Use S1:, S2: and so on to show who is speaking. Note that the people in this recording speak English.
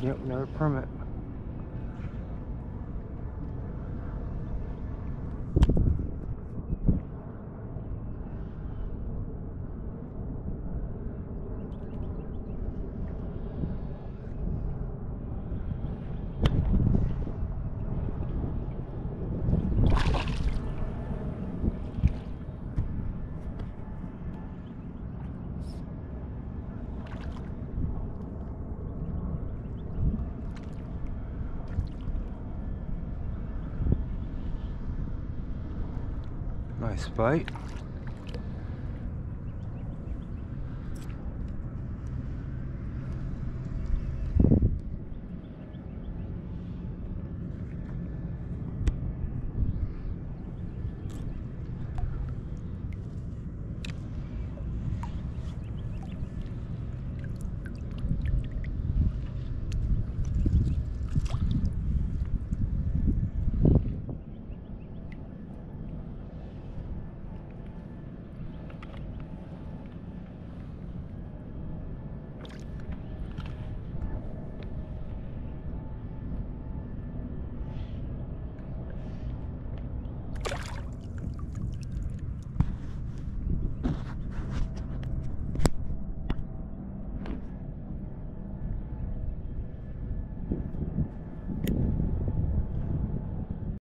S1: Yep, another permit. Nice bite.